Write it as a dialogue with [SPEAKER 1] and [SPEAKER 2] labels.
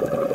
[SPEAKER 1] you